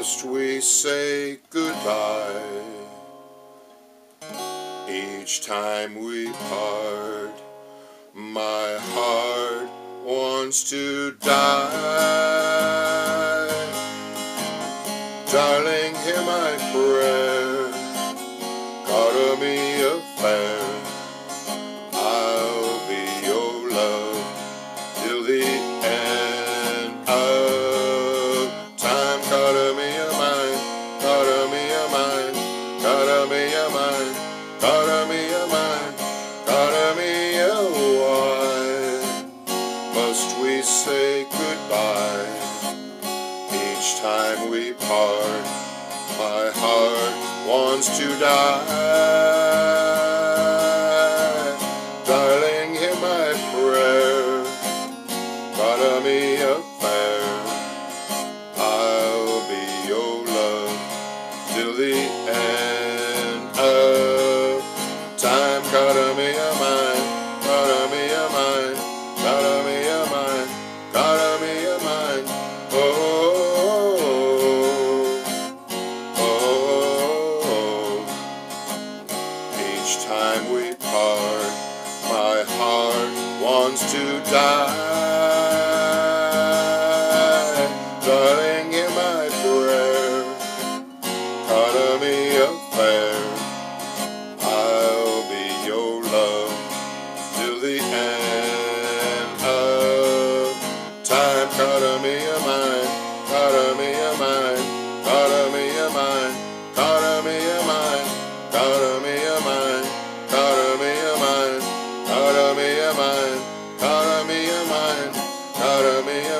must we say goodbye each time we part. My heart wants to die. Darling, hear my prayer. Of me me a. Cara mia. God of me a wine. Must we say goodbye each time we part? My heart wants to die. Darling, hear my prayer. Of me affair. I'll be your love till the end each time we part, my heart wants to die. Darling, hear my prayer. Of me affair. I'll be your love till the end of time. Cara mia mine. Cara mia mine. God of me a mine. God of me